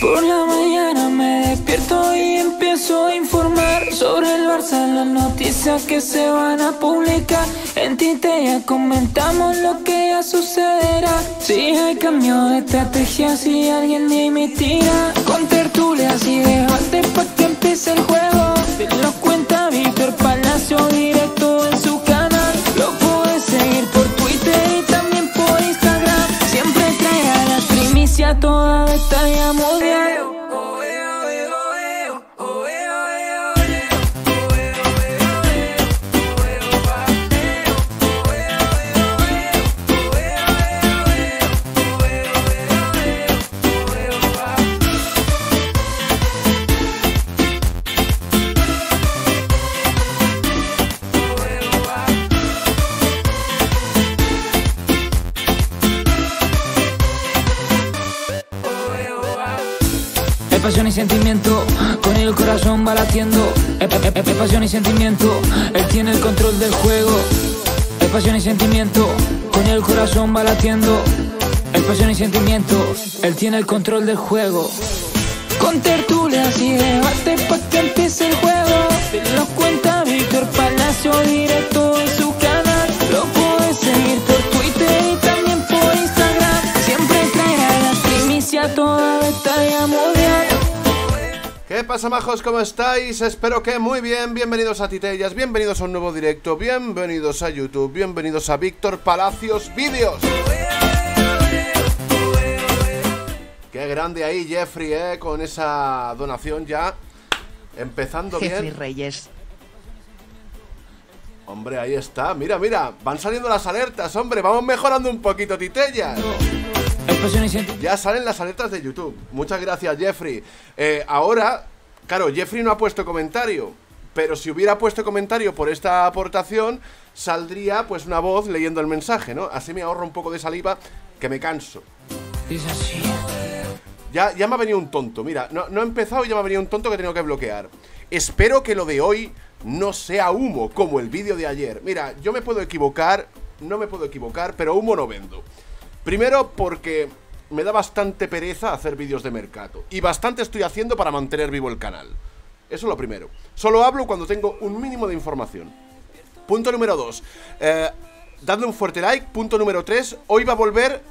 Por la mañana me despierto y empiezo a informar sobre el Barça, las noticias que se van a publicar. En ya comentamos lo que ya sucederá. Si hay cambio de estrategia, si alguien dimitirá. Con tertulias y debate pa' que empiece el juego. Cuenta sentimiento, con el corazón va latiendo. Es, es pasión y sentimiento, él tiene el control del juego. Es pasión y sentimiento, con el corazón va latiendo. Es pasión y sentimiento, él tiene el control del juego. Con tertulias y debate pa' que empiece el juego. Lo cuenta Víctor Palacio directo en su canal. Lo puedes seguir por Twitter y también por Instagram. Siempre traerá la primicia toda batalla mundial. ¿Qué pasa, majos? ¿Cómo estáis? Espero que muy bien. Bienvenidos a Titellas, bienvenidos a un nuevo directo, bienvenidos a YouTube, bienvenidos a Víctor Palacios Vídeos. Qué grande ahí, Jeffrey, ¿eh? Con esa donación ya. Empezando Jeffrey bien. Reyes. Hombre, ahí está. Mira, mira. Van saliendo las alertas, hombre. Vamos mejorando un poquito, Titellas. Sentimiento. Ya salen las alertas de YouTube. Muchas gracias, Jeffrey. Eh, ahora, claro, Jeffrey no ha puesto comentario. Pero si hubiera puesto comentario por esta aportación, saldría pues una voz leyendo el mensaje, ¿no? Así me ahorro un poco de saliva, que me canso. Así. Ya, ya me ha venido un tonto, mira, no, no he empezado y ya me ha venido un tonto que tengo que bloquear. Espero que lo de hoy no sea humo, como el vídeo de ayer. Mira, yo me puedo equivocar, no me puedo equivocar, pero humo no vendo. Primero porque me da bastante pereza hacer vídeos de mercado. Y bastante estoy haciendo para mantener vivo el canal. Eso es lo primero. Solo hablo cuando tengo un mínimo de información. Punto número 2. dadle un fuerte like. Punto número 3. Hoy va a volver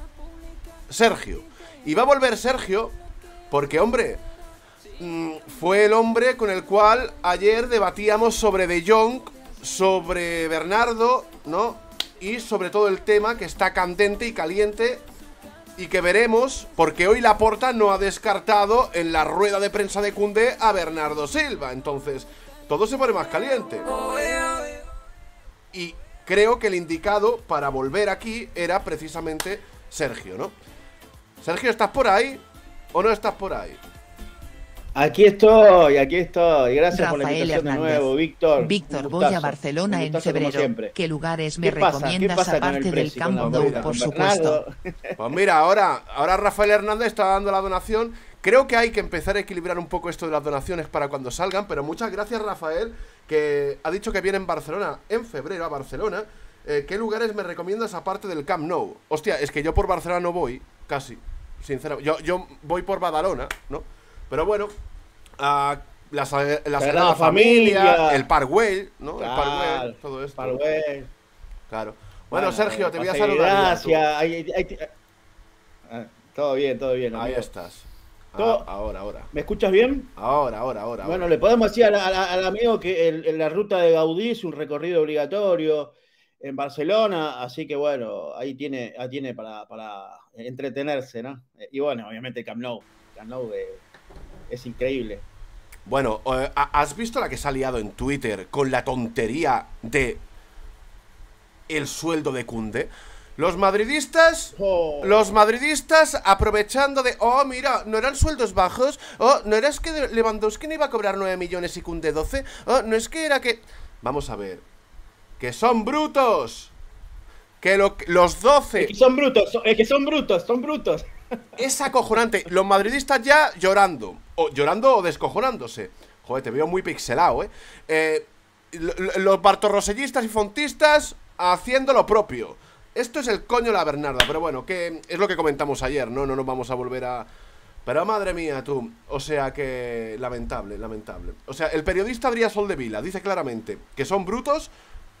Sergio. Y va a volver Sergio porque, hombre, mm, fue el hombre con el cual ayer debatíamos sobre De Jong, sobre Bernardo, ¿no? Y sobre todo el tema que está candente y caliente y que veremos, porque hoy Laporta no ha descartado en la rueda de prensa de Cundé a Bernardo Silva. Entonces, todo se pone más caliente. Y creo que el indicado para volver aquí era precisamente Sergio, ¿no? Sergio, ¿estás por ahí o no estás por ahí? Aquí estoy, aquí estoy. Gracias por la Rafael invitación de nuevo, Víctor. Víctor, voy a Barcelona en febrero. ¿Qué lugares me ¿Qué pasa? ¿Qué recomiendas aparte del Camp Nou, por supuesto? Pues mira, ahora, ahora Rafael Hernández está dando la donación. Creo que hay que empezar a equilibrar un poco esto de las donaciones para cuando salgan. Pero muchas gracias, Rafael, que ha dicho que viene en Barcelona en febrero a Barcelona. Eh, ¿Qué lugares me recomiendas aparte del Camp Nou? Hostia, es que yo por Barcelona no voy, casi. Sinceramente. Yo, yo voy por Badalona, ¿no? Pero bueno, a la, la Sagrada, Familia, Familia. el Parkway, ¿no? el Parkway, todo esto. Parkway. Claro. Bueno, Sergio, te voy a de saludar. ya, tú. Gracia, hay- hay- hay- Ah, todo bien, todo bien. Ahí estás. Ah, ahora, ahora. ¿Me escuchas bien? Ahora, ahora, ahora. Bueno, ahora. le podemos decir al, al- al amigo que el- el- la ruta de Gaudí es un recorrido obligatorio en Barcelona, así que bueno, ahí tiene, ahí tiene para, para entretenerse, ¿no? Eh, Y bueno, obviamente Camp Nou. Camp Nou eh, es increíble. Bueno, eh, ¿ha- ¿has visto la que se ha liado en Twitter con la tontería de el sueldo de Cunde? Los madridistas, Oh. los madridistas aprovechando de, oh, mira, no eran sueldos bajos, oh, no era es que Lewandowski no iba a cobrar 9 millones y Cunde 12, oh, no es que era que... Vamos a ver, que son brutos, que lo- los 12... Es que son brutos, es que son brutos, son brutos. Es acojonante. Los madridistas ya llorando. O llorando o descojonándose. Joder, te veo muy pixelado, ¿eh? Eh, lo- lo- los bartorrosellistas y fontistas haciendo lo propio. Esto es el coño la Bernarda. Pero bueno, que es lo que comentamos ayer, ¿no? No nos vamos a volver a Pero madre mía, tú. O sea que. Lamentable, lamentable. O sea, el periodista Adrián Soldevila dice claramente que son brutos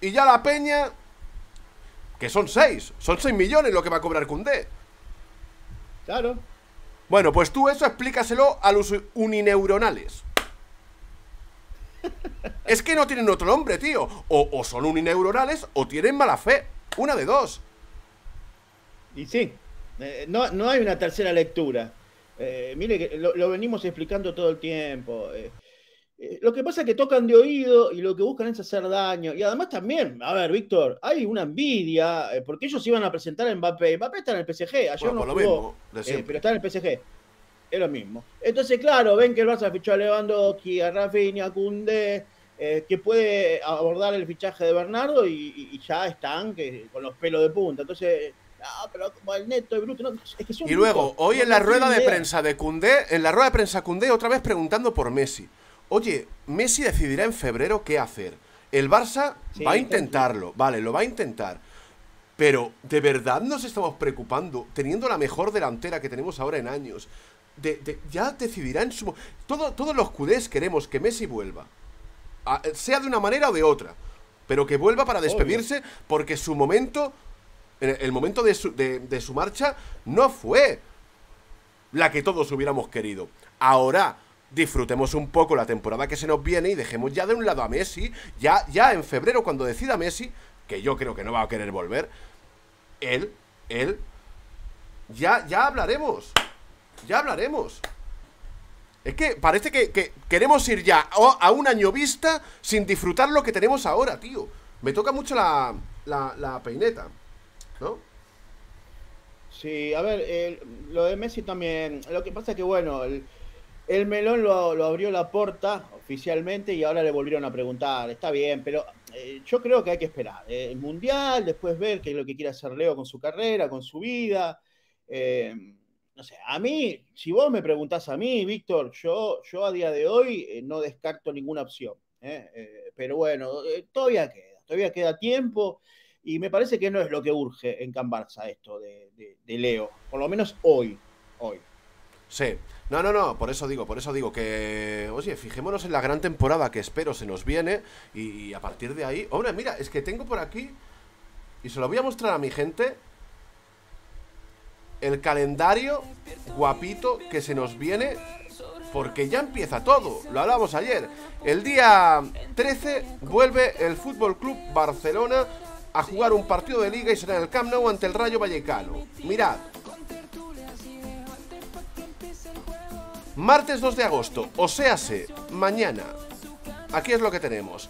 y ya la peña. Que son seis. Son seis millones lo que va a cobrar Cundé. Claro. Bueno, pues tú eso explícaselo a los unineuronales. es que no tienen otro nombre, tío. O, o son unineuronales o tienen mala fe. Una de dos. Y sí, eh, no, no hay una tercera lectura. Eh, mire que lo, venimos explicando todo el tiempo. Eh, eh, lo que pasa es que tocan de oído y lo que buscan es hacer daño. Y además también, a ver, Víctor, hay una envidia, porque ellos iban a presentar a Mbappé. Mbappé está en el PSG, ayer no jugó, pero está en el PSG. Es lo mismo. Entonces, claro, ven que el Barça fichó a Lewandowski, a Rafinha, a Koundé, que puede abordar el fichaje de Bernardo y, ya están que, con los pelos de punta. Entonces, pero como el neto y bruto. y luego, hoy en la rueda de prensa de Cundé, en la rueda de prensa Cundé, otra vez preguntando por Messi. Oye, Messi decidirá en febrero qué hacer. El Barça va a intentarlo, vale, lo va a intentar. Pero, ¿de verdad nos estamos preocupando, teniendo la mejor delantera que tenemos ahora en años? De, ya decidirá en su... Todo, todos los cudés queremos que Messi vuelva. sea de una manera o de otra. Pero que vuelva para despedirse porque su momento el momento de su, de, su marcha no fue la que todos hubiéramos querido. Ahora, disfrutemos un poco la temporada que se nos viene y dejemos ya de un lado a Messi. Ya, ya en febrero, cuando decida Messi, que yo creo que no va a querer volver, él, él, ya, ya hablaremos. Ya hablaremos. Es que parece que, queremos ir ya a un año vista sin disfrutar lo que tenemos ahora, tío. Me toca mucho la, la, la peineta. ¿no? Sí, a ver, lo de Messi también. Lo que pasa es que, bueno, el, melón lo, abrió la puerta oficialmente y ahora le volvieron a preguntar. Está bien, pero eh, yo creo que hay que esperar. Eh, el mundial, después ver qué es lo que quiere hacer Leo con su carrera, con su vida. Eh, no sé, a mí, si vos me preguntás a mí, Víctor, yo, yo a día de hoy no descarto ninguna opción. pero bueno, todavía queda, todavía queda tiempo. Y me parece que no es lo que urge en Can Barça esto de, Leo, por lo menos hoy, hoy. Sí, no, no, no, por eso digo, por eso digo que, oye, fijémonos en la gran temporada que espero se nos viene y, a partir de ahí, hombre, mira, es que tengo por aquí, y se lo voy a mostrar a mi gente, el calendario guapito que se nos viene porque ya empieza todo, lo hablamos ayer. El día 13 vuelve el Fútbol Club Barcelona a jugar un partido de liga y será en el Camp Nou ante el Rayo Vallecano. Mirad. Martes 2 de agosto, o séase, mañana. Aquí es lo que tenemos.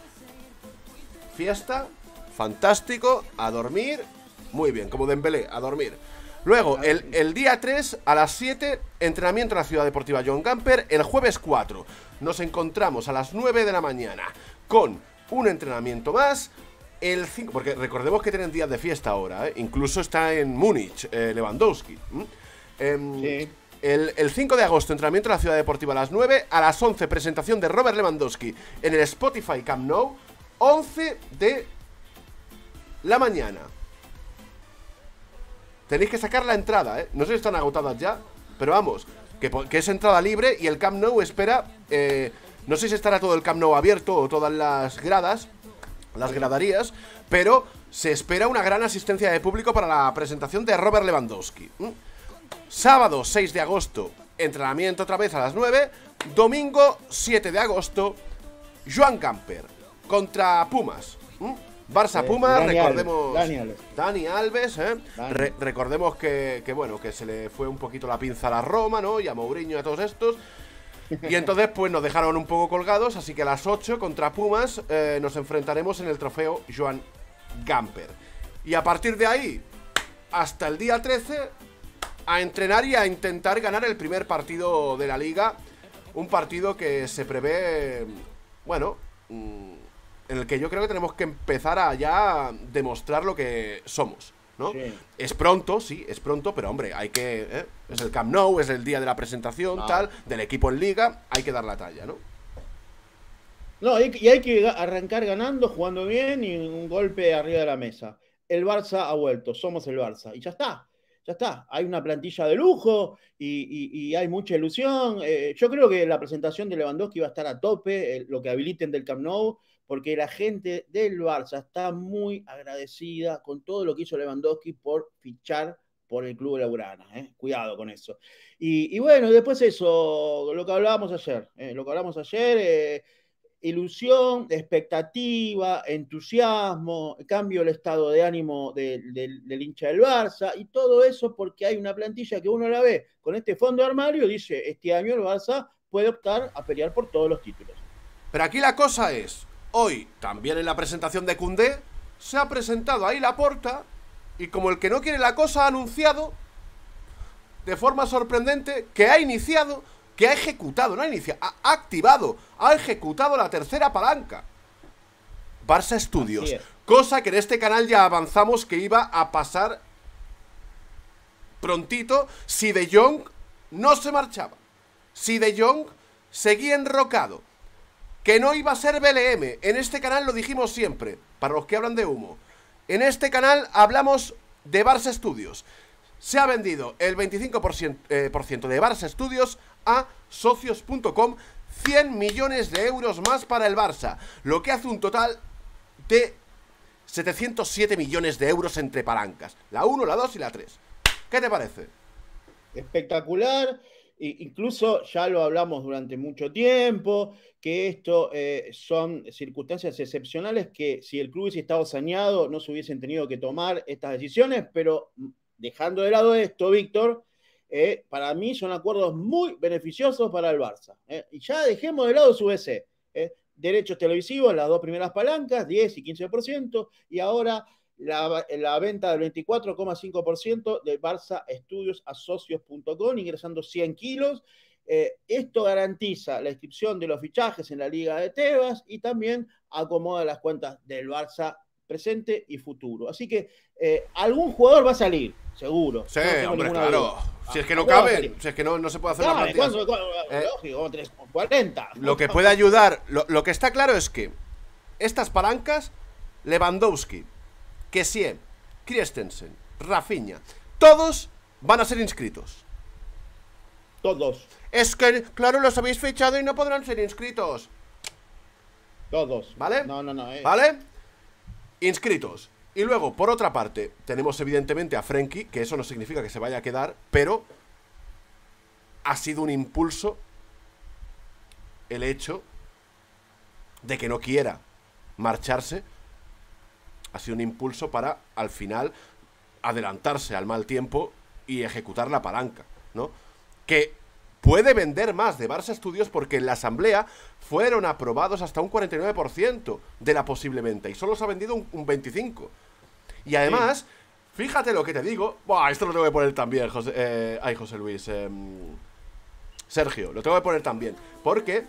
Fiesta, fantástico, a dormir. Muy bien, como Dembélé, a dormir. Luego, el, el, día 3 a las 7, entrenamiento en la Ciudad Deportiva John Camper. El jueves 4 nos encontramos a las 9 de la mañana con un entrenamiento más. El 5, porque recordemos que tienen días de fiesta ahora, ¿eh? incluso está en Múnich, eh, Lewandowski. Em, el, 5 de agosto, entrenamiento en la Ciudad Deportiva a las 9. A las 11, presentación de Robert Lewandowski en el Spotify Camp Nou. 11 de la mañana. Tenéis que sacar la entrada, ¿eh? No sé si están agotadas ya, pero vamos, que, que es entrada libre y el Camp Nou espera. Eh, no sé si estará todo el Camp Nou abierto o todas las gradas, las gradarías, pero se espera una gran asistencia de público para la presentación de Robert Lewandowski. Sábado 6 de agosto, entrenamiento otra vez a las 9. Domingo 7 de agosto, Joan Camper contra Pumas. Barça Pumas, recordemos. Dani Alves. ¿eh? recordemos que, que, bueno, que se le fue un poquito la pinza a la Roma, ¿no? Y a Mourinho y a todos estos. Y entonces, pues nos dejaron un poco colgados, así que a las 8 contra Pumas eh, nos enfrentaremos en el trofeo Joan Gamper. Y a partir de ahí, hasta el día 13, a entrenar y a intentar ganar el primer partido de la liga. Un partido que se prevé, bueno, mm, en el que yo creo que tenemos que empezar a ya demostrar lo que somos. ¿no? Es pronto, sí, es pronto, pero hombre, hay que. ¿eh? Es el Camp Nou, es el día de la presentación, tal, del equipo en liga, hay que dar la talla, ¿no? No, y hay que arrancar ganando, jugando bien y un golpe arriba de la mesa. El Barça ha vuelto, somos el Barça, y ya está. Ya está, hay una plantilla de lujo y, hay mucha ilusión. Eh, yo creo que la presentación de Lewandowski va a estar a tope, eh, lo que habiliten del Camp Nou, porque la gente del Barça está muy agradecida con todo lo que hizo Lewandowski por fichar por el club de Laurana. ¿eh? Cuidado con eso. Y, bueno, después eso, lo que hablábamos ayer, lo que hablamos ayer, ilusión, expectativa, entusiasmo, cambio el estado de ánimo del hincha del Barça y todo eso porque hay una plantilla que uno la ve con este fondo de armario dice, este año el Barça puede optar a pelear por todos los títulos. Pero aquí la cosa es, hoy también en la presentación de Cundé se ha presentado ahí la porta y como el que no quiere la cosa ha anunciado de forma sorprendente que ha iniciado que ha ejecutado, no ha iniciado, ha activado, ha ejecutado la tercera palanca. Barça Studios. Cosa que en este canal ya avanzamos que iba a pasar prontito si De Jong no se marchaba. Si De Jong seguía enrocado. Que no iba a ser BLM. En este canal lo dijimos siempre, para los que hablan de humo. En este canal hablamos de Barça Studios. Se ha vendido el 25% eh, de Barça Studios a socios.com 100 millones de euros más para el Barça, lo que hace un total de 707 millones de euros entre palancas, la 1, la 2 y la 3. ¿Qué te parece? Espectacular, incluso ya lo hablamos durante mucho tiempo, que esto eh, son circunstancias excepcionales que si el club hubiese estado saneado no se hubiesen tenido que tomar estas decisiones, pero dejando de lado esto, Víctor, eh, para mí son acuerdos muy beneficiosos para el Barça. Eh. Y ya dejemos de lado su BC. Eh. Derechos televisivos, las dos primeras palancas, 10 y 15%, y ahora la, venta del 24,5% de Barça Estudios a socios.com, ingresando 100 kilos. esto garantiza la inscripción de los fichajes en la Liga de Tebas y también acomoda las cuentas del Barça presente y futuro. Así que algún jugador va a salir, seguro. Sí, hombre, claro. Si es que no cabe, si es que no, se puede hacer la eh, lógico, 40. Lo que puede ayudar, lo, que está claro es que estas palancas, Lewandowski, Kessie, Christensen, Rafinha, todos van a ser inscritos. Todos. Es que, claro, los habéis fichado y no podrán ser inscritos. Todos. ¿Vale? No, no, no. Eh. ¿Vale? Inscritos. Y luego, por otra parte, tenemos evidentemente a Frenkie, que eso no significa que se vaya a quedar, pero ha sido un impulso el hecho de que no quiera marcharse. Ha sido un impulso para, al final, adelantarse al mal tiempo y ejecutar la palanca, ¿no? Que puede vender más de Barça Studios porque en la asamblea fueron aprobados hasta un 49% de la posible venta y solo se ha vendido un, un 25%. Y además, fíjate lo que te digo. Buah, esto lo tengo que poner también, José. Eh, ay, José Luis. Em, Sergio, lo tengo que poner también. Porque.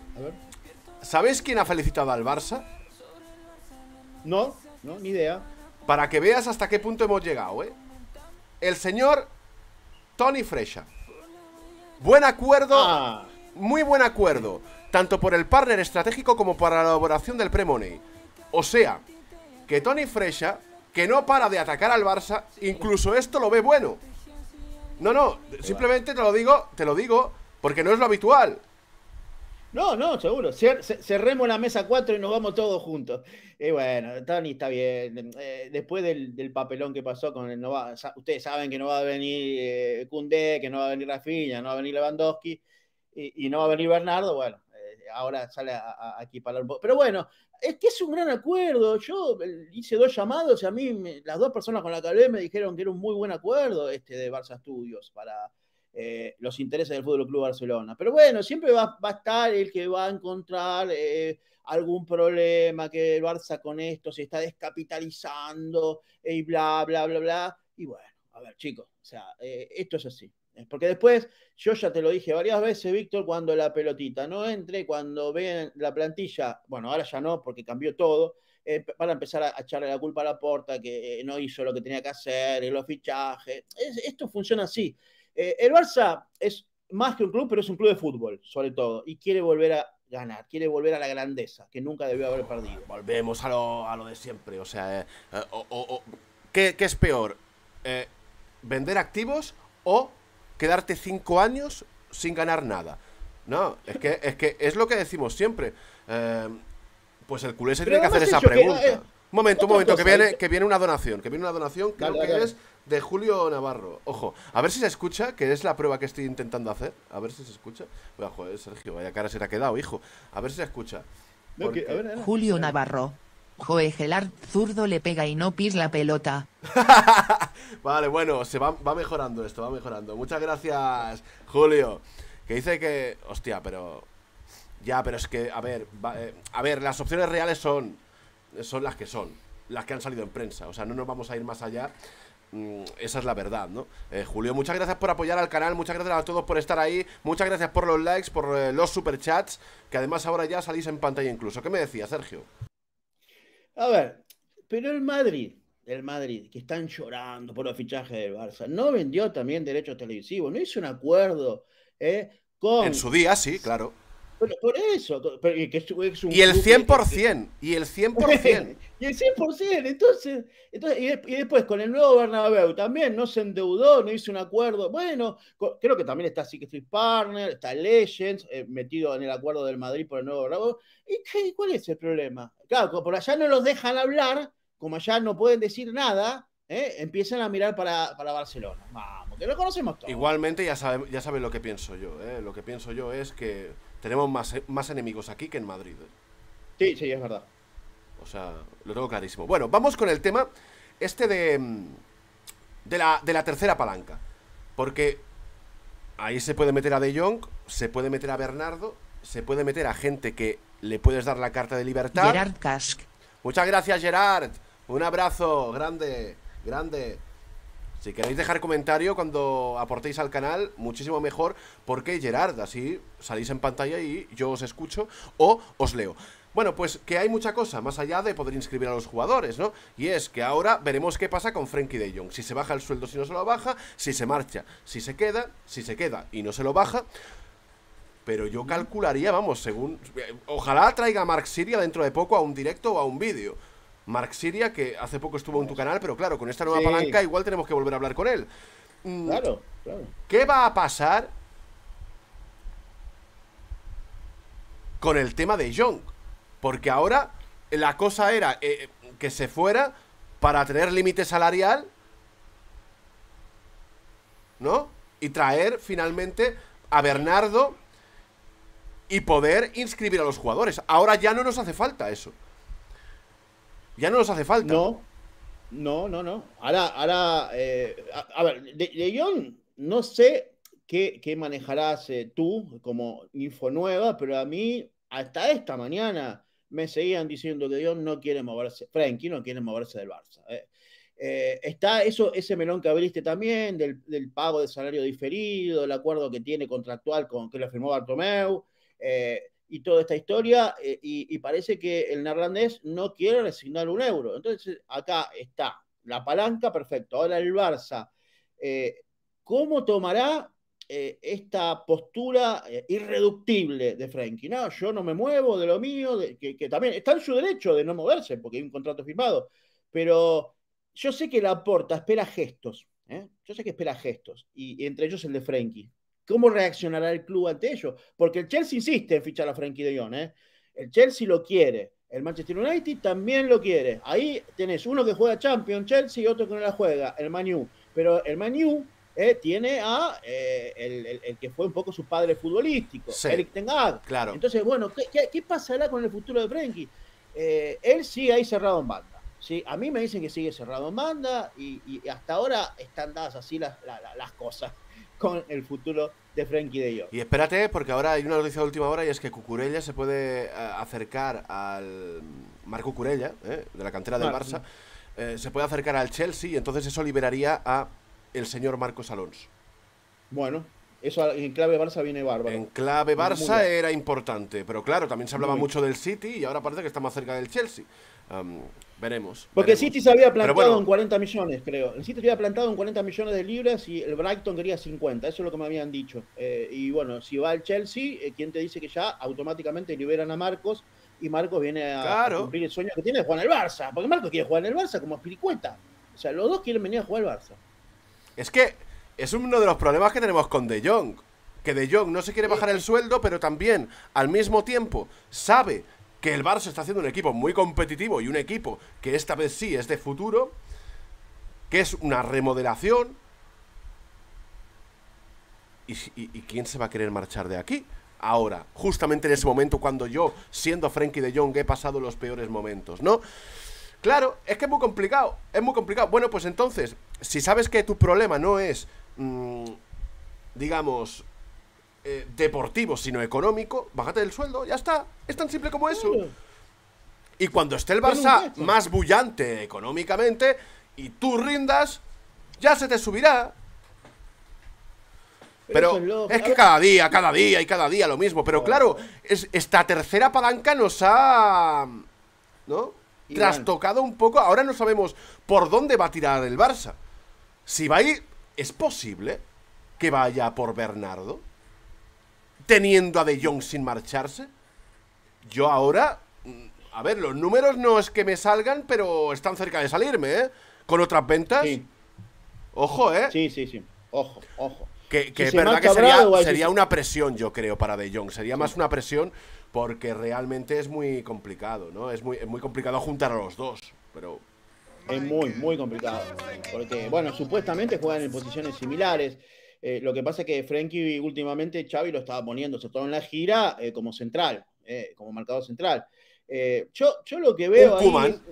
¿Sabes quién ha felicitado al Barça? No, no, ni idea. Para que veas hasta qué punto hemos llegado, ¿eh? El señor Tony Fresha. Buen acuerdo. Ah. Muy buen acuerdo. Tanto por el partner estratégico como para la elaboración del pre-money. O sea, que Tony Fresha que no para de atacar al Barça, incluso esto lo ve bueno. No, no, simplemente te lo digo, te lo digo, porque no es lo habitual. No, no, seguro. Cerremos la mesa 4 y nos vamos todos juntos. Y bueno, Tony está bien. Eh, después del, papelón que pasó con el Nova, ustedes saben que no va a venir eh, que no va a venir Rafinha, no va a venir Lewandowski y, no va a venir Bernardo. Bueno, eh, ahora sale aquí para un. Pero bueno, es que es un gran acuerdo. Yo hice dos llamados y a mí las dos personas con las que hablé me dijeron que era un muy buen acuerdo este de Barça Studios para eh, los intereses del Fútbol Club Barcelona. Pero bueno, siempre va, a estar el que va a encontrar eh, algún problema, que el Barça con esto se está descapitalizando y bla, bla, bla, bla. Y bueno, a ver, chicos, o sea, esto es así. Porque después, yo ya te lo dije varias veces, Víctor, cuando la pelotita no entre, cuando ven la plantilla, bueno, ahora ya no, porque cambió todo, eh, van a empezar a, echarle la culpa a la porta, que eh, no hizo lo que tenía que hacer, y los fichajes. esto funciona así. Eh, el Barça es más que un club, pero es un club de fútbol, sobre todo, y quiere volver a ganar, quiere volver a la grandeza, que nunca debió haber perdido. Volvemos a lo, de siempre, o sea, ¿qué, es peor? vender activos o quedarte cinco años sin ganar nada. No, es que es, que es lo que decimos siempre. Eh, pues el culé se tiene que hacer esa pregunta. Eh, un momento, un momento, que viene, que viene una donación. Que viene una donación, creo que es de Julio Navarro. Ojo, a ver si se escucha, que es la prueba que estoy intentando hacer. A ver si se escucha. Vaya, joder, Sergio, vaya cara se te ha quedado, hijo. A ver si se escucha. Julio Navarro. Joe Gelard zurdo le pega y no pis la pelota. vale, bueno, se va, va mejorando esto, va mejorando. Muchas gracias, Julio. Que dice que. Hostia, pero. Ya, pero es que, a ver, eh, a ver, las opciones reales son. Son las que son. Las que han salido en prensa. O sea, no nos vamos a ir más allá. Mm, esa es la verdad, ¿no? Eh, Julio, muchas gracias por apoyar al canal, muchas gracias a todos por estar ahí, muchas gracias por los likes, por eh, los superchats, que además ahora ya salís en pantalla incluso. ¿Qué me decía, Sergio? A ver, pero el Madrid, el Madrid, que están llorando por los fichajes del Barça, no vendió también derechos televisivos, no hizo un acuerdo ¿eh? En su día, sí, claro. Bueno, por eso. y el 100%, y el 100%. y el 100%. Entonces, entonces y, después con el nuevo Bernabéu también no se endeudó, no hizo un acuerdo. Bueno, creo que también está Secret Partner, está Legends, eh, metido en el acuerdo del Madrid por el nuevo Bernabéu. ¿Y qué, cuál es el problema? Claro, por allá no los dejan hablar, como allá no pueden decir nada, ¿eh? empiezan a mirar para, para Barcelona. Vamos, que lo conocemos todos. Igualmente ya saben, ya saben lo que pienso yo. ¿eh? Lo que pienso yo es que tenemos más, más enemigos aquí que en Madrid. ¿eh? Sí, sí, es verdad. O sea, lo tengo clarísimo. Bueno, vamos con el tema este de, de, la, de la tercera palanca. Porque ahí se puede meter a De Jong, se puede meter a Bernardo, se puede meter a gente que le puedes dar la carta de libertad. Gerard Kask. Muchas gracias, Gerard. Un abrazo grande grande. Si queréis dejar comentario cuando aportéis al canal, muchísimo mejor, porque Gerard, así salís en pantalla y yo os escucho o os leo. Bueno, pues que hay mucha cosa, más allá de poder inscribir a los jugadores, ¿no? Y es que ahora veremos qué pasa con Frankie de Jong. Si se baja el sueldo, si no se lo baja, si se marcha, si se queda, si se queda y no se lo baja. Pero yo calcularía, vamos, según... Ojalá traiga a Mark Siria dentro de poco a un directo o a un vídeo. Mark Siria, que hace poco estuvo en tu canal, pero claro, con esta nueva palanca igual tenemos que volver a hablar con él. Mm, claro, claro. ¿Qué va a pasar con el tema de Young? Porque ahora la cosa era eh, que se fuera para tener límite salarial, ¿no? Y traer finalmente a Bernardo y poder inscribir a los jugadores. Ahora ya no nos hace falta eso. Ya no nos hace falta. No, no, no, no. Ahora, ahora, eh, a, ver, de, no sé qué, manejarás eh, tú como info nueva, pero a mí, hasta esta mañana, me seguían diciendo que Dion no quiere moverse, Frankie no quiere moverse del Barça. Eh. está eso, ese melón que abriste también, del, del, pago de salario diferido, el acuerdo que tiene contractual con que le firmó Bartomeu y toda esta historia, eh, y, parece que el neerlandés no quiere resignar un euro. Entonces, acá está la palanca, perfecto. Ahora el Barça, eh, ¿cómo tomará eh, esta postura irreductible de Frenkie? No, yo no me muevo de lo mío, que, también está en su derecho de no moverse, porque hay un contrato firmado, pero yo sé que la porta espera gestos. Yo sé que espera gestos, y, entre ellos el de Frenkie. ¿Cómo reaccionará el club ante ello? Porque el Chelsea insiste en fichar a Frankie de Jong. ¿eh? El Chelsea lo quiere. El Manchester United también lo quiere. Ahí tenés uno que juega Champions, Chelsea, y otro que no la juega, el Manu. Pero el Manu eh, tiene a eh, el, que fue un poco su padre futbolístico, Eric Ten Hag. Claro. Entonces, bueno, ¿qué, pasará con el futuro de Frankie? él sigue ahí cerrado en banda. ¿sí? A mí me dicen que sigue cerrado en banda y, hasta ahora están dadas así las, las cosas con el futuro de Frankie de Jong. Y espérate, porque ahora hay una noticia de última hora y es que Cucurella se puede eh, acercar al Marco Cucurella, eh, de la cantera del Barça, eh, se puede acercar al Chelsea y entonces eso liberaría a el señor Marcos Alonso. Bueno, eso en clave Barça viene bárbaro. En clave Barça era importante, pero claro, también se hablaba mucho del City y ahora parece que está más cerca del Chelsea. Veremos. Porque el City se había plantado en 40 millones, creo. El City se había plantado en 40 millones de libras y el Brighton quería 50. Eso es lo que me habían dicho. Eh, y bueno, si va al Chelsea, eh, ¿quién te dice que ya automáticamente liberan a Marcos? Y Marcos viene a, cumplir el sueño que tiene de jugar en el Barça. Porque Marcos quiere jugar en el Barça como Piricueta. O sea, los dos quieren venir a jugar al Barça. Es que es uno de los problemas que tenemos con De Jong. Que De Jong no se quiere bajar el sueldo, pero también al mismo tiempo sabe que el Barça está haciendo un equipo muy competitivo y un equipo que esta vez sí es de futuro, que es una remodelación. ¿Y, quién se va a querer marchar de aquí? Ahora, justamente en ese momento cuando yo, siendo Frankie de Jong, he pasado los peores momentos, ¿no? Claro, es que es muy complicado, es muy complicado. Bueno, pues entonces, si sabes que tu problema no es, mm, digamos, eh, deportivo, sino económico, bájate del sueldo, ya está. Es tan simple como eso. Y cuando esté el Barça más bullante económicamente y tú rindas, ya se te subirá. Pero, es, que cada día, cada día y cada día lo mismo. Pero claro, es, esta tercera palanca nos ha... ¿No? trastocado un poco. Ahora no sabemos por dónde va a tirar el Barça. Si va a ir, es posible que vaya por Bernardo, teniendo a De Jong sin marcharse. Yo ahora, mm, a ver, los números no es que me salgan, pero están cerca de salirme, ¿eh? Con otras ventas. Ojo, ¿eh? Sí, sí, sí. Ojo, ojo. Que, es verdad que sería, sería una presión, yo creo, para De Jong. Sería más una presión porque realmente es muy complicado, ¿no? Es muy, muy complicado juntar a los dos, pero... Es muy, muy complicado. Porque, bueno, supuestamente juegan en posiciones similares. Eh, lo que pasa es que Frenkie últimamente Xavi lo estaba poniendo, sobre todo en la gira, eh, como central, eh, como marcador central. yo, yo lo que veo... Un Kuman.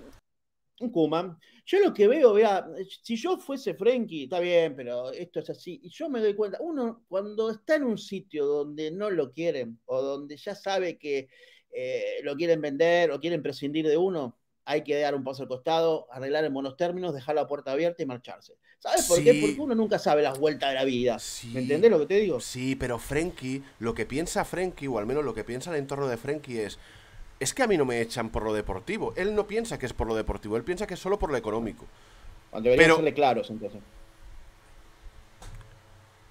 un Kuman. Yo lo que veo, vea, si yo fuese Frenkie, está bien, pero esto es así. Y yo me doy cuenta, uno cuando está en un sitio donde no lo quieren o donde ya sabe que lo quieren vender o quieren prescindir de uno, hay que dar un paso al costado, arreglar en buenos términos, dejar la puerta abierta y marcharse. ¿Sabes por qué? Porque uno nunca sabe las vueltas de la vida. ¿Me entendés lo que te digo? Sí, pero Frenkie, lo que piensa Frenkie, o al menos lo que piensa el entorno de Frenkie es es que a mí no me echan por lo deportivo. Él no piensa que es por lo deportivo, él piensa que es solo por lo económico. Debería Pero... serle claros, entonces.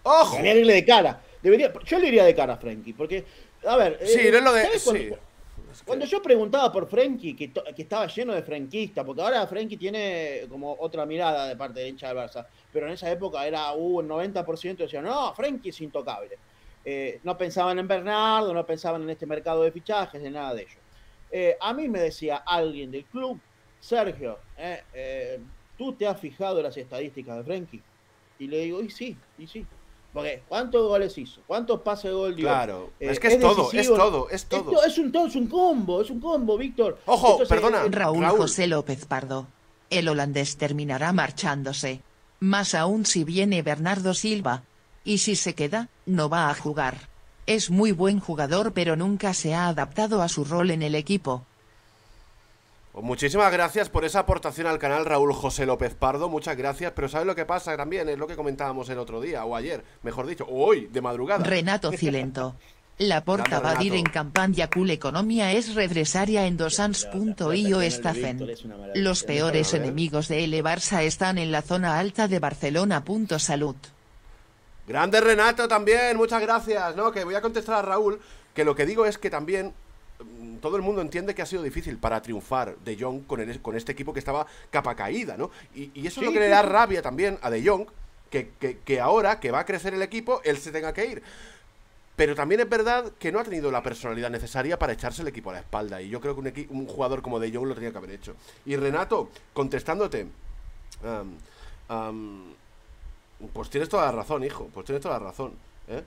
¡Ojo! Debería irle de cara. Debería... Yo le iría de cara a Frankie, porque, a ver... Sí, eh, lo de... Cuando, yo preguntaba por Frankie, que, que, estaba lleno de franquistas, porque ahora Frankie tiene como otra mirada de parte de hincha de Barça, pero en esa época era uh, un 90% decían, no, Frankie es intocable. Eh, no pensaban en Bernardo, no pensaban en este mercado de fichajes, de nada de ello. Eh, a mí me decía alguien del club, Sergio, eh, eh, ¿tú te has fijado en las estadísticas de Frenkie? Y le digo, y sí, y sí. Porque, ¿cuántos goles hizo? ¿Cuántos pases de gol dio? Claro, es que es, todo, es todo, es todo. Es, un, todo, es un combo, es un combo, Víctor. Ojo, perdona. Raúl, José López Pardo. El holandés terminará marchándose. Más aún si viene Bernardo Silva. Y si se queda, no va a jugar. Es muy buen jugador pero nunca se ha adaptado a su rol en el equipo. Pues muchísimas gracias por esa aportación al canal Raúl José López Pardo, muchas gracias, pero ¿sabes lo que pasa también? Es lo que comentábamos el otro día, o ayer, mejor dicho, o hoy, de madrugada. Renato Cilento. La porta va a ir en campaña cool economía es redresaria en dosans.io estafen. Los peores enemigos de L Barça están en la zona alta de Barcelona. Salud. Grande Renato también, muchas gracias, ¿no? Que voy a contestar a Raúl, que lo que digo es que también todo el mundo entiende que ha sido difícil para triunfar De Jong con, con este equipo que estaba capa caída, ¿no? Y, eso es lo que le da rabia también a De Jong, que, que, ahora que va a crecer el equipo, él se tenga que ir. Pero también es verdad que no ha tenido la personalidad necesaria para echarse el equipo a la espalda. Y yo creo que un, un jugador como De Jong lo tenía que haber hecho. Y Renato, contestándote. Pues tienes toda la razón, hijo. Pues tienes toda la razón. ¿eh?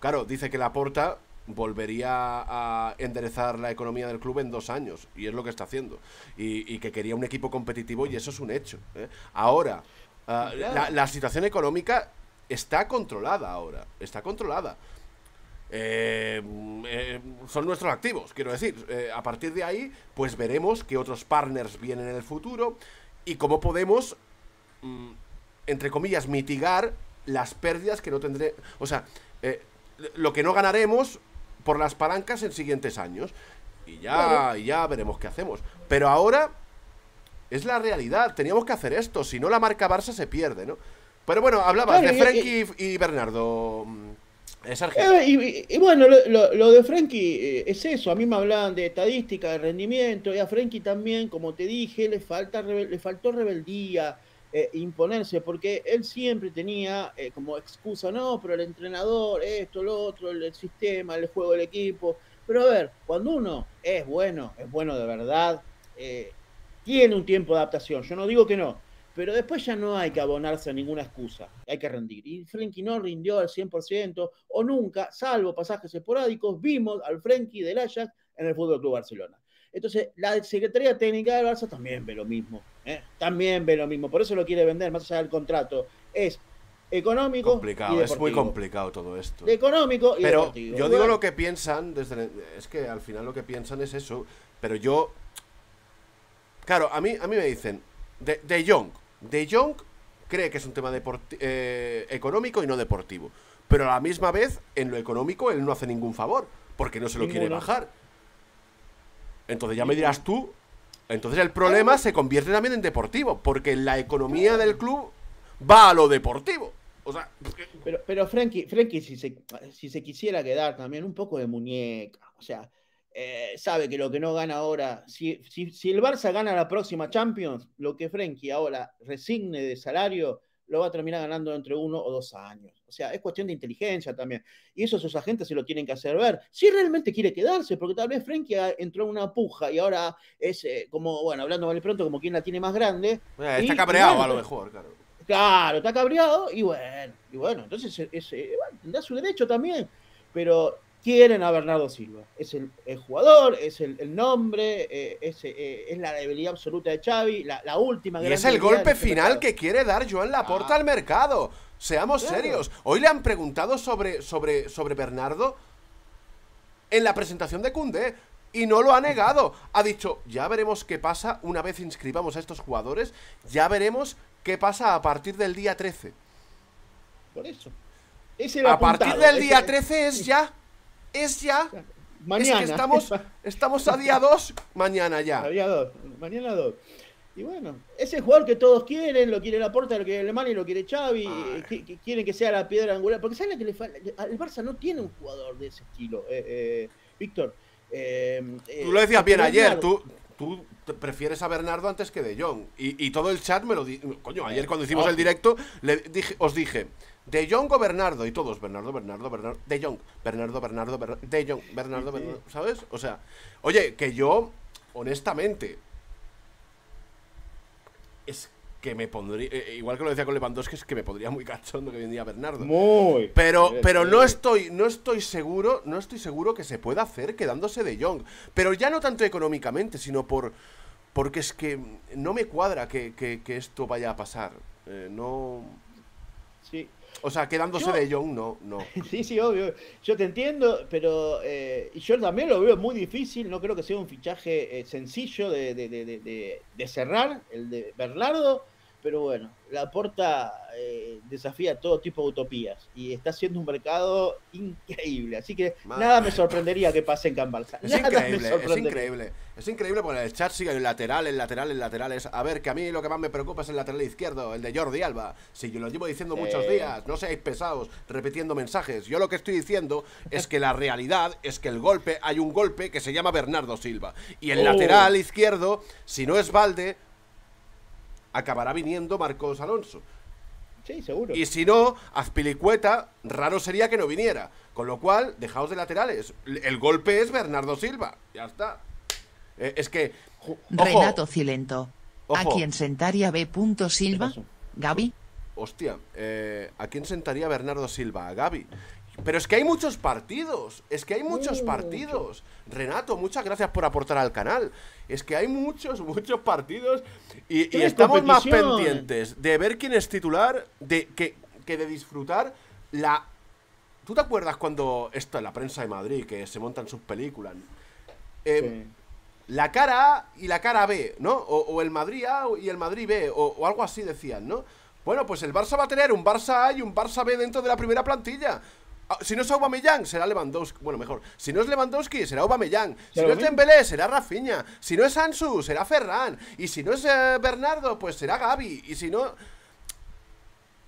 Claro, dice que la porta volvería a enderezar la economía del club en dos años. Y es lo que está haciendo. Y, que quería un equipo competitivo y eso es un hecho. ¿eh? Ahora, ah, la, situación económica está controlada ahora. Está controlada. Eh, son nuestros activos, quiero decir. a partir de ahí, pues veremos qué otros partners vienen en el futuro y cómo podemos mm, entre comillas, mitigar las pérdidas que no tendré. O sea, eh, lo que no ganaremos por las palancas en siguientes años. Y ya, ya veremos qué hacemos. Pero ahora es la realidad. Teníamos que hacer esto. Si no, la marca Barça se pierde, ¿no? Pero bueno, hablabas de Frenkie y, Bernardo. Mm, eh, eh, y, bueno, lo, de Frenkie es eso. A mí me hablaban de estadística, de rendimiento. Y a Frenkie también, como te dije, le, falta, le faltó rebeldía. Eh, imponerse, porque él siempre tenía eh, como excusa, no, pero el entrenador, esto, lo otro, el, sistema, el juego del equipo. Pero a ver, cuando uno es bueno, es bueno de verdad, eh, tiene un tiempo de adaptación. Yo no digo que no, pero después ya no hay que abonarse a ninguna excusa, hay que rendir. Y Frenkie no rindió al 100% o nunca, salvo pasajes esporádicos, vimos al Frenkie del Ajax en el Fútbol Club Barcelona. Entonces, la Secretaría Técnica del Barça también ve lo mismo. ¿eh? También ve lo mismo. Por eso lo quiere vender, más allá del contrato. Es económico. Complicado, es muy complicado todo esto. económico y Pero yo digo lo que piensan, desde, es que al final lo que piensan es eso. Pero yo. Claro, a mí, a mí me dicen, de, de Jong. De Jong cree que es un tema eh, económico y no deportivo. Pero a la misma vez, en lo económico, él no hace ningún favor. Porque no se lo quiere bajar. Entonces ya me dirás tú, entonces el problema se convierte también en deportivo, porque la economía del club va a lo deportivo. O sea, pero, pero Frankie, Frankie si, se, si se quisiera quedar también un poco de muñeca, o sea, eh, sabe que lo que no gana ahora, si, si, si, el Barça gana la próxima Champions, lo que Frankie ahora resigne de salario lo va a terminar ganando entre uno o dos años. O sea, es cuestión de inteligencia también. Y eso sus agentes se lo tienen que hacer ver. Si realmente quiere quedarse, porque tal vez Frenkie entró en una puja y ahora es eh, como, bueno, hablando mal y pronto, como quien la tiene más grande. está cabreado a lo mejor, claro. Claro, está cabreado y bueno, y bueno, entonces es, da su derecho también. Pero quieren a Bernardo Silva. Es el, jugador, es el, nombre, eh, eh, es, la debilidad absoluta de Xavi, la, última. Y es el golpe este final que quiere dar Joan Laporta ah. al mercado. Seamos serios. Hoy le han preguntado sobre, sobre, sobre Bernardo en la presentación de Cundé. Y no lo ha negado. Ha dicho, ya veremos qué pasa una vez inscribamos a estos jugadores. Ya veremos qué pasa a partir del día 13. Por eso. a partir del día 13 es ya es ya. Mañana. Es que estamos, estamos a día 2, mañana ya. A día 2, mañana 2. Y bueno, ese jugador que todos quieren, lo quiere Laporta, lo quiere Alemania, lo quiere Xavi, que, quieren que sea la piedra angular. Porque ¿saben que le falta? El Barça no tiene un jugador de ese estilo, eh, eh, Víctor. Eh, tú lo decías bien ayer, tú, tú prefieres a Bernardo antes que De Jong. Y, y todo el chat me lo dijo. Coño, ayer cuando hicimos el directo, le dije, os dije, de Jong o Bernardo, y todos, Bernardo, Bernardo, Bernardo, De Jong, Bernardo, Bernardo, Bernardo, De Jong, Bernardo, Bernardo, ¿sabes? O sea, oye, que yo, honestamente, es que me pondría, eh, eh, igual que lo decía con Lewandowski, es que me pondría muy cachondo que vendría Bernardo. Muy. Pero, pero no estoy, no estoy seguro, no estoy seguro que se pueda hacer quedándose de Jong. Pero ya no tanto económicamente, sino por, porque es que no me cuadra que, esto vaya a pasar. Eh, no. Sí. O sea, quedándose de Young, no, no. Sí, sí, obvio. Yo te entiendo, pero eh, yo también lo veo muy difícil. No creo que sea un fichaje eh, sencillo de, de, de, de, cerrar, el de Bernardo. Pero bueno, la porta eh, desafía todo tipo de utopías y está haciendo un mercado increíble. Así que nada me sorprendería que pase en Cambalsa. Es increíble, es increíble. Es increíble porque el chat sigue el lateral, el lateral, el lateral. Es, a ver, que a mí lo que más me preocupa es el lateral izquierdo, el de Jordi Alba. Si yo lo llevo diciendo muchos días, no seáis pesados repitiendo mensajes. Yo lo que estoy diciendo es que la realidad es que el golpe, hay un golpe que se llama Bernardo Silva. Y el oh. lateral izquierdo, si no es Valde, acabará viniendo Marcos Alonso. Sí, seguro. Y si no, Azpilicueta, raro sería que no viniera. Con lo cual, dejaos de laterales. El golpe es Bernardo Silva. Ya está. Eh, es que. Renato Cilento. ¿A quién sentaría B. Silva? ¿Gaby? Hostia, eh, ¿a quién sentaría Bernardo Silva? ¿A Gaby? Pero es que hay muchos partidos, es que hay muchos partidos. Renato, muchas gracias por aportar al canal. Es que hay muchos, muchos partidos y, estamos más pendientes de ver quién es titular de, que, de disfrutar la... ¿Tú te acuerdas cuando esto en la prensa de Madrid, que se montan sus películas? Eh, la cara A y la cara B, ¿no? O, el Madrid A y el Madrid B, o, o algo así decían, ¿no? Bueno, pues el Barça va a tener un Barça A y un Barça B dentro de la primera plantilla. Ah, si no es Aubameyang, será Lewandowski. Bueno, mejor. Si no es Lewandowski, será Aubameyang. Si no es Dembélé, será Rafinha. Si no es Ansu, será Ferran. Y si no es eh, Bernardo, pues será Gaby. Y si no...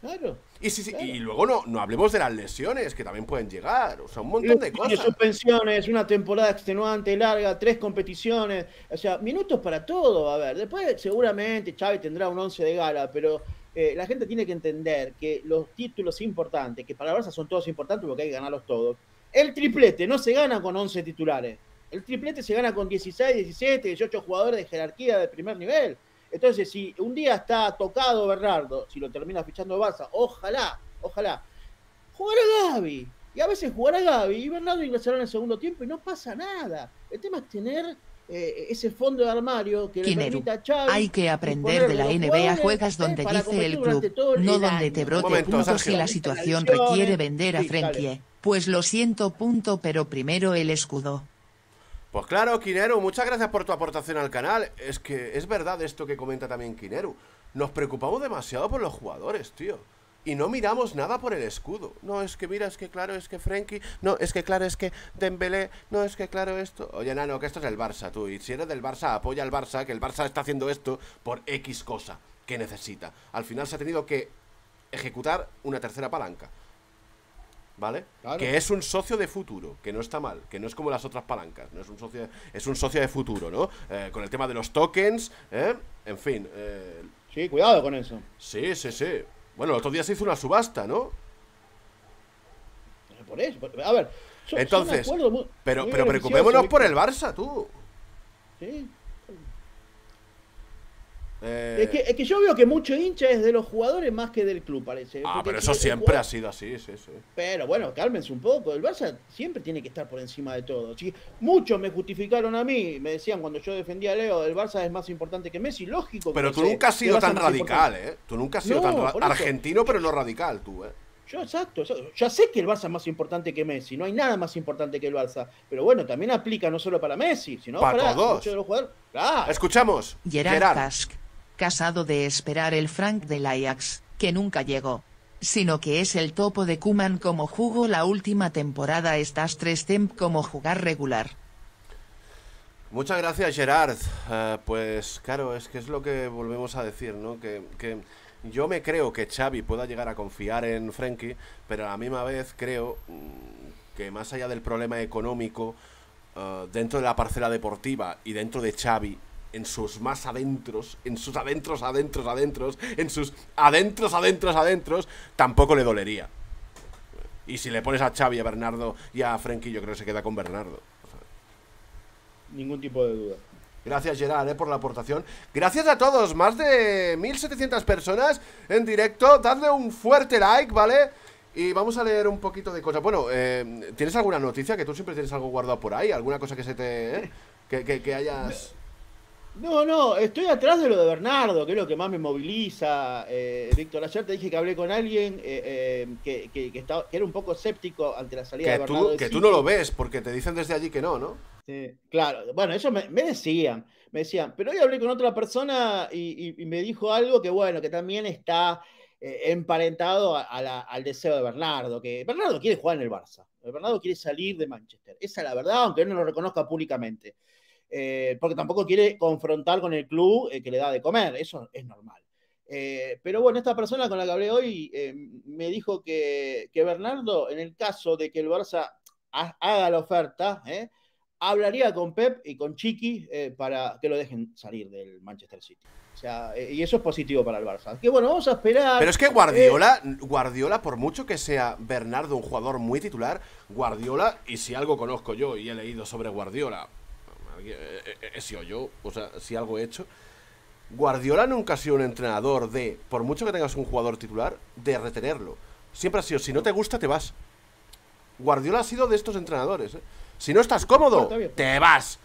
Claro. Y, sí, sí, claro. y luego no, no hablemos de las lesiones, que también pueden llegar. O sea, un montón de cosas. suspensiones, una temporada extenuante, larga, tres competiciones. O sea, minutos para todo a haber. Después, seguramente, Xavi tendrá un 11 de gala, pero eh, la gente tiene que entender que los títulos importantes, que para Barça son todos importantes porque hay que ganarlos todos, el triplete no se gana con 11 titulares. El triplete se gana con 16, 17, 18 jugadores de jerarquía de primer nivel. Entonces, si un día está tocado Bernardo, si lo termina fichando Barça, ojalá, ojalá, jugará Gaby. Y a veces jugará Gaby y Bernardo ingresará en el segundo tiempo y no pasa nada. El tema es tener eh, ese fondo de armario que le permita a Xavi Hay que aprender de la NBA, juegas eh, donde dice el club, el no año. donde te brote Momento, puntos y la situación requiere vender a. Frenkie. Pues lo siento punto, pero primero el escudo. Pues claro, Kineru, muchas gracias por tu aportación al canal. Es que es verdad esto que comenta también Kineru. Nos preocupamos demasiado por los jugadores, tío. Y no miramos nada por el escudo. No, es que mira, es que claro, es que Frenkie. No, es que claro, es que Dembélé. No, es que claro esto. Oye, Nano, que esto es el Barça, tú. Y si eres del Barça, apoya al Barça, que el Barça está haciendo esto por X cosa que necesita. Al final se ha tenido que ejecutar una tercera palanca. ¿Vale? Claro. Que es un socio de futuro, que no está mal, que no es como las otras palancas, no es un socio, es un socio de futuro, ¿no? Eh, con el tema de los tokens, ¿eh? En fin, eh, Sí, cuidado con eso. sí, sí, sí. Bueno, el otro día se hizo una subasta, ¿no? Por eso. por- A ver. son- Entonces, muy- Pero, muy pero preocupémonos por el Barça, tú. Sí. Eh, Es, que, es que yo veo que mucho hincha es de los jugadores más que del club, parece. ah, Porque pero eso siempre ha sido así, sí, sí. Pero bueno, cálmense un poco. El Barça siempre tiene que estar por encima de todo. Si muchos me justificaron a mí, me decían cuando yo defendía a Leo, el Barça es más importante que Messi. Lógico. que Pero tú sé, nunca has sido tan radical, importante. ¿eh? Tú nunca has sido No, tan argentino, pero no radical, tú, ¿eh? Yo, exacto, exacto. Ya sé que el Barça es más importante que Messi. No hay nada más importante que el Barça. Pero bueno, también aplica no solo para Messi, sino Pa' para todos. muchos de los jugadores. Claro. Escuchamos. Gerard Gerard. Casado de esperar el Frank del Ajax, que nunca llegó. Sino que es el topo de Kuman como jugó la última temporada estas tres temp como jugar regular. Muchas gracias, Gerard. Eh, pues claro, es que es lo que volvemos a decir, ¿no? Que, que yo me creo que Xavi pueda llegar a confiar en Frenkie, pero a la misma vez creo mm, que más allá del problema económico, eh, dentro de la parcela deportiva y dentro de Xavi, en sus más adentros, en sus adentros, adentros, adentros, en sus adentros, adentros, adentros, tampoco le dolería. Y si le pones a Xavi, a Bernardo y a Frenkie, yo creo que se queda con Bernardo. Ningún tipo de duda. Gracias Gerard eh, por la aportación. Gracias a todos, más de 1700 personas en directo. Dadle un fuerte like, ¿vale? Y vamos a leer un poquito de cosas. Bueno, eh, ¿tienes alguna noticia? Que tú siempre tienes algo guardado por ahí. ¿Alguna cosa que se te... eh, que, que- que hayas... No, no, estoy atrás de lo de Bernardo, que es lo que más me moviliza. Eh, Víctor, ayer te dije que hablé con alguien eh, eh, que, que- que estaba, que era un poco escéptico ante la salida de Bernardo. tú, que tú no lo ves, porque te dicen desde allí que no, ¿no? Sí, claro, bueno, eso me, me decían, me decían, pero hoy hablé con otra persona y, y- y me dijo algo que, bueno, que también está eh, emparentado a- a la- al deseo de Bernardo, que Bernardo quiere jugar en el Barça, Bernardo quiere salir de Manchester, esa es la verdad, aunque él no lo reconozca públicamente, Eh, porque tampoco quiere confrontar con el club eh, que le da de comer, eso es normal. Eh, pero bueno, esta persona con la que hablé hoy eh, me dijo que, que Bernardo, en el caso de que el Barça ha- haga la oferta, ¿eh? hablaría con Pep y con Chiqui eh, para que lo dejen salir del Manchester City. O sea, eh, y eso es positivo para el Barça. Que bueno, vamos a esperar. Pero es que Guardiola, Guardiola, por mucho que sea Bernardo un jugador muy titular, Guardiola, y si algo conozco yo y he leído sobre Guardiola, eh, eh, he sido yo, o sea, si algo he hecho, Guardiola nunca ha sido un entrenador de, por mucho que tengas un jugador titular, de retenerlo. Siempre ha sido, si no te gusta, te vas. Guardiola ha sido de estos entrenadores. ¿eh? Si no estás cómodo, te vas.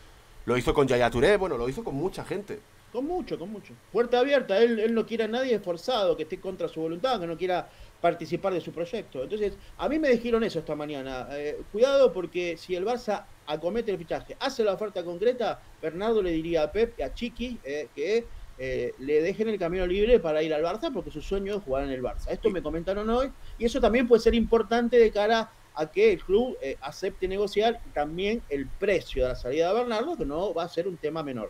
Lo hizo con Yaya Touré, bueno, lo hizo con mucha gente. Con mucho, con mucho. Puerta abierta, él, él no quiere a nadie esforzado, que esté contra su voluntad, que no quiera participar de su proyecto. Entonces, a mí me dijeron eso esta mañana. eh, cuidado porque si el Barça acomete el fichaje, hace la oferta concreta, Bernardo le diría a Pep y a Chiqui eh, que eh, le dejen el camino libre para ir al Barça porque su sueño es jugar en el Barça. Esto me comentaron hoy y eso también puede ser importante de cara a que el club acepte negociar también el precio de la salida de Bernardo, que no va a ser un tema menor.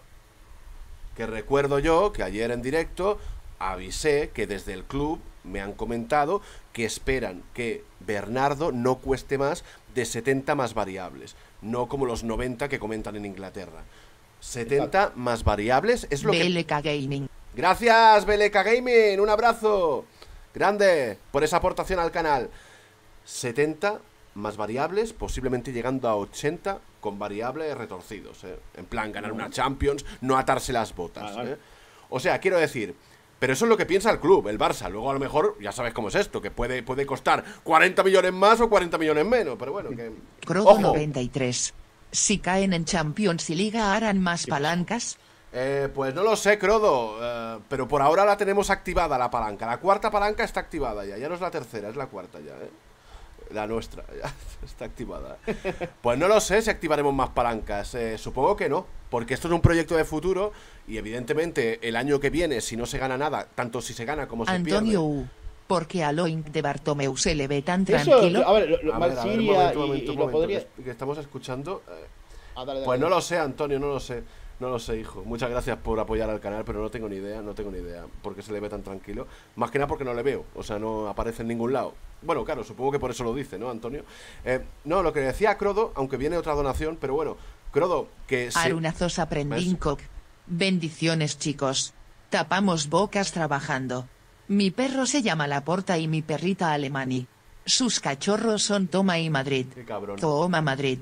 Que recuerdo yo que ayer en directo avisé que desde el club me han comentado que esperan que Bernardo no cueste más de 70 más variables, no como los 90 que comentan en Inglaterra. 70 más variables es lo que... BLK Gaming. Gracias, BLK Gaming, un abrazo grande por esa aportación al canal. 70 más variables, posiblemente llegando a 80 con variables retorcidos. ¿eh? En plan, ganar una Champions, no atarse las botas. Ah. ¿eh? O sea, quiero decir, pero eso es lo que piensa el club, el Barça. Luego a lo mejor, ya sabes cómo es esto, que puede, puede costar 40 millones más o 40 millones menos. Pero bueno, que... Crodo Ojo, 93. Si caen en Champions y Liga harán más palancas. Eh, pues no lo sé, Crodo, eh, pero por ahora la tenemos activada la palanca. La cuarta palanca está activada ya, ya no es la tercera, es la cuarta ya, ¿eh? La nuestra, ya está activada. Pues no lo sé si activaremos más palancas, eh, supongo que no, porque esto es un proyecto de futuro y evidentemente el año que viene, si no se gana nada, tanto si se gana como si Antonio pierde... U. Porque a Loink de Bartomeu se le ve tan Eso, tranquilo. a ver, lo, lo- A ver, a ver, un momento, un y- momento, y un lo momento, podría. que, que estamos escuchando... eh, Ah, dale, dale, Pues no lo sé, Antonio, no lo sé. No lo sé, hijo. Muchas gracias por apoyar al canal, pero no tengo ni idea, no tengo ni idea. ¿Por qué se le ve tan tranquilo? Más que nada porque no le veo. O sea, no aparece en ningún lado. Bueno, claro, supongo que por eso lo dice, ¿no, Antonio? Eh, no, lo que decía Crodo, aunque viene otra donación, pero bueno, Crodo, que se- Arunazos aprendincoc. Bendiciones chicos. Tapamos bocas trabajando. Mi perro se llama Laporta y mi perrita Alemani. Sus cachorros son Toma y Madrid. Qué cabrón. Toma Madrid.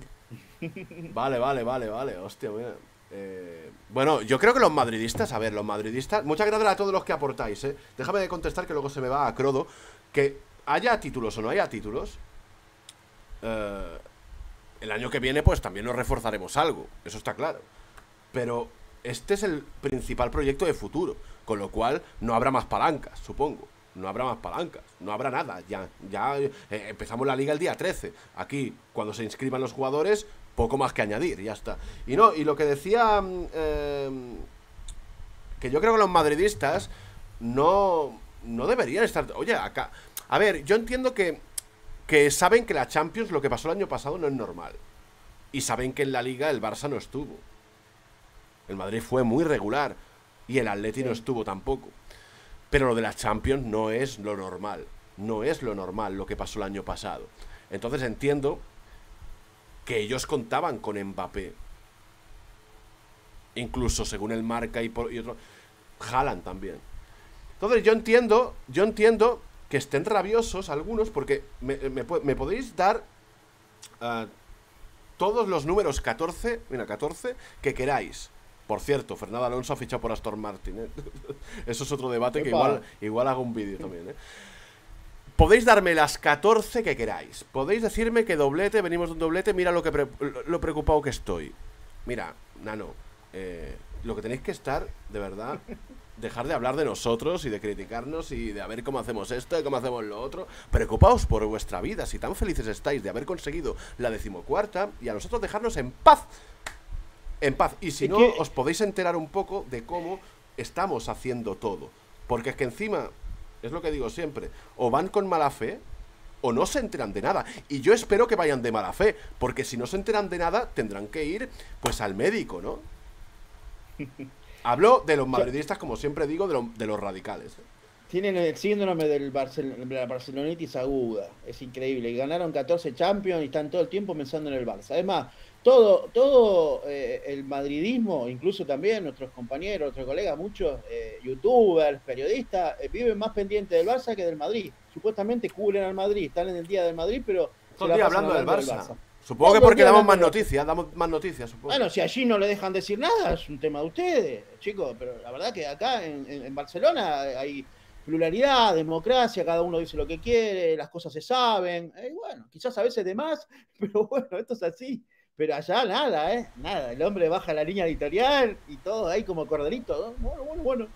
Vale, vale, vale, vale. Hostia, mira. Eh, bueno, yo creo que los madridistas, a ver, los madridistas, muchas gracias a todos los que aportáis, ¿eh? Déjame de contestar que luego se me va a Crodo. Que haya títulos o no haya títulos, eh, el año que viene pues también nos reforzaremos algo, eso está claro. Pero este es el principal proyecto de futuro, con lo cual no habrá más palancas, supongo. No habrá más palancas, no habrá nada. Ya, ya eh, empezamos la liga el día 13. Aquí, cuando se inscriban los jugadores, poco más que añadir, ya está. Y no, y lo que decía. eh, que yo creo que los madridistas no, no deberían estar. Oye, acá. A ver, yo entiendo que, que saben que la Champions, lo que pasó el año pasado, no es normal. Y saben que en la liga el Barça no estuvo. El Madrid fue muy regular. Y el Atleti no estuvo tampoco. Pero lo de la Champions no es lo normal. No es lo normal lo que pasó el año pasado. Entonces entiendo que ellos contaban con Mbappé. Incluso según el marca y, por, y otro. Jalan también. Entonces yo entiendo, yo entiendo que estén rabiosos algunos porque me, me pu- me podéis dar ah, todos los números 14, mira, 14 que queráis. Por cierto, Fernando Alonso ha fichado por Aston Martin. ¿eh? Eso es otro debate que igual, igual hago un vídeo también. ¿eh? Podéis darme las 14 que queráis. Podéis decirme que doblete, venimos de un doblete, mira lo, que pre- lo preocupado que estoy. Mira, Nano, eh, lo que tenéis que estar, de verdad, dejar de hablar de nosotros y de criticarnos y de a ver cómo hacemos esto y cómo hacemos lo otro. Preocupaos por vuestra vida, si tan felices estáis de haber conseguido la decimocuarta y a nosotros dejarnos en paz. En paz. Y si no, os podéis enterar un poco de cómo estamos haciendo todo. Porque es que encima, es lo que digo siempre, o van con mala fe o no se enteran de nada. Y yo espero que vayan de mala fe, porque si no se enteran de nada, tendrán que ir pues al médico, ¿no? Hablo de los madridistas, como siempre digo, de, lo- de los radicales. ¿eh? Tienen el síndrome del Barcel- de la barcelonitis aguda. Es increíble. Ganaron 14 Champions y están todo el tiempo pensando en el Barça. Además, todo, todo eh, el madridismo, incluso también nuestros compañeros, nuestros colegas, muchos eh, youtubers, periodistas, eh, viven más pendientes del Barça que del Madrid. Supuestamente cubren al Madrid, están en el día del Madrid, pero Todo el día hablando del Barça. Barça. Supongo que porque damos más noticias, damos más noticias, supongo. Bueno, si allí no le dejan decir nada, es un tema de ustedes, chicos, pero la verdad que acá en, Barcelona hay pluralidad, democracia, cada uno dice lo que quiere, las cosas se saben, eh, bueno, quizás a veces de más, pero bueno, esto es así. Pero allá nada, ¿eh? Nada, el hombre baja la línea editorial y todo ahí como corderito, ¿no? Bueno, bueno, bueno.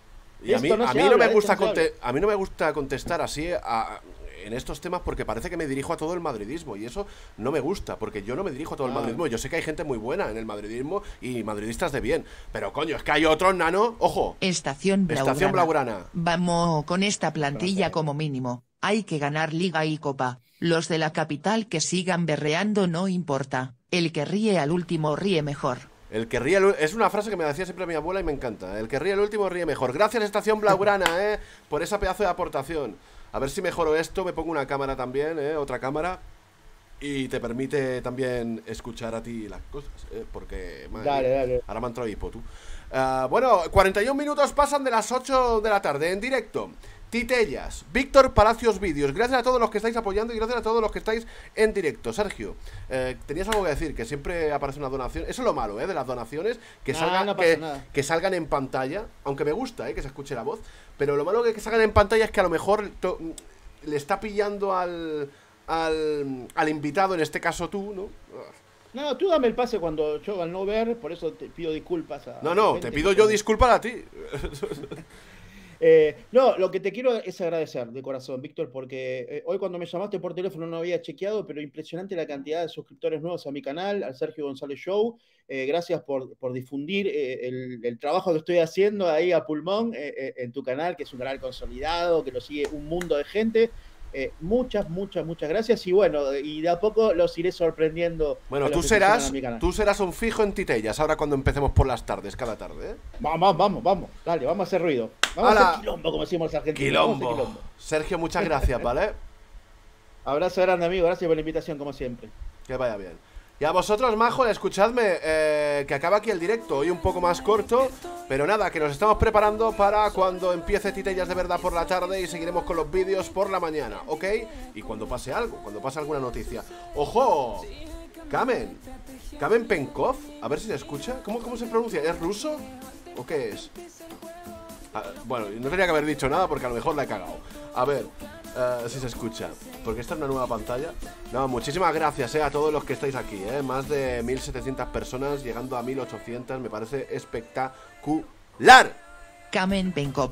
Y a mí, no a me gusta esto no se conte- a mí no me gusta contestar así a- en estos temas porque parece que me dirijo a todo el madridismo y eso no me gusta porque yo no me dirijo a todo el Ah. madridismo. Yo sé que hay gente muy buena en el madridismo y madridistas de bien, pero coño, es que hay otros nano, ojo, Estación Blaugrana. Estación Blaugrana. Vamos con esta plantilla como mínimo. Hay que ganar liga y copa. Los de la capital que sigan berreando no importa. El que ríe al último ríe mejor. El que ríe, el- es una frase que me decía siempre mi abuela y me encanta. El que ríe el último ríe mejor. Gracias Estación Blaugrana, eh, por esa pedazo de aportación. A ver si mejoro esto, me pongo una cámara también, ¿eh? Otra cámara. Y te permite también escuchar a ti las cosas, ¿eh? Porque... Dale, dale. Ahora me ha entrado hipo, tú. Ah, bueno, 41 minutos pasan de las 8 de la tarde en directo. Titellas, Víctor Palacios Vídeos, gracias a todos los que estáis apoyando y gracias a todos los que estáis en directo. Sergio, eh, tenías algo que decir, que siempre aparece una donación. Eso es lo malo, ¿eh? De las donaciones, que, salgan, no que salgan en pantalla, aunque me gusta, ¿eh? Que se escuche la voz, pero lo malo que, salgan en pantalla es que a lo mejor le está pillando al, al, al invitado, en este caso tú, ¿no? No, tú dame el pase cuando yo al no ver, por eso te pido disculpas. A No, no, te pido yo disculpas a ti. Eh, no, lo que te quiero es agradecer de corazón, Víctor, porque eh, hoy cuando me llamaste por teléfono no había chequeado, pero impresionante la cantidad de suscriptores nuevos a mi canal, al Sergio González Show. Eh, gracias por, por difundir eh, el, el trabajo que estoy haciendo ahí a pulmón en tu canal, que es un canal consolidado, que lo sigue un mundo de gente. Eh, muchas, muchas, muchas gracias. Y bueno, y de a poco los iré sorprendiendo. Bueno, a tú serás, a tú serás un fijo en Titellas ahora cuando empecemos por las tardes, cada tarde, ¿eh? Vamos, vamos, vamos. Dale, vamos a hacer ruido. Vamos a ¡Hala! hacer quilombo, como decimos los argentinos. A hacer Quilombo. Sergio, muchas gracias, ¿vale? Abrazo grande, amigo. Gracias por la invitación, como siempre. Que vaya bien. Y a vosotros, Majo, escuchadme, eh, que acaba aquí el directo, hoy un poco más corto, pero nada, que nos estamos preparando para cuando empiece Titellas de verdad por la tarde y seguiremos con los vídeos por la mañana, ¿ok? Y cuando pase algo, cuando pase alguna noticia. ¡Ojo! Kamen, Kamen Penkov, a ver si se escucha. ¿Cómo, cómo se pronuncia? ¿Es ruso? ¿O qué es? Ah, bueno, no tenía que haber dicho nada porque a lo mejor la he cagado. A ver, eh, si se escucha. Porque esta es una nueva pantalla. No, muchísimas gracias eh, a todos los que estáis aquí. Eh. Más de 1700 personas, llegando a 1800. Me parece espectacular. Kamen Penkov.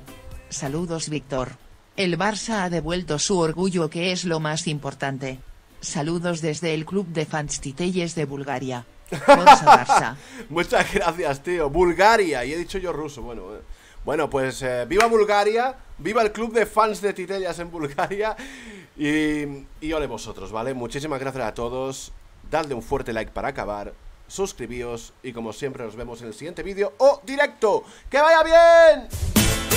Saludos Víctor. El Barça ha devuelto su orgullo que es lo más importante. Saludos desde el club de fans Titelles de Bulgaria. Forza Barça. Muchas gracias, tío. Bulgaria. Y he dicho yo ruso. Bueno, eh. Bueno, pues eh, viva Bulgaria, viva el club de fans de Titellas en Bulgaria y, y ole vosotros, ¿vale? Muchísimas gracias a todos, dadle un fuerte like para acabar, suscribíos y como siempre nos vemos en el siguiente vídeo o directo. ¡Que vaya bien!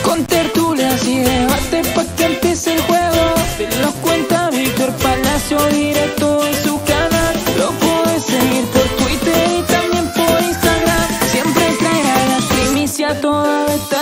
Con tertulias y debate para pues que empiece el juego, lo cuenta Víctor Palacio directo en su canal, lo puedes seguir toda vez te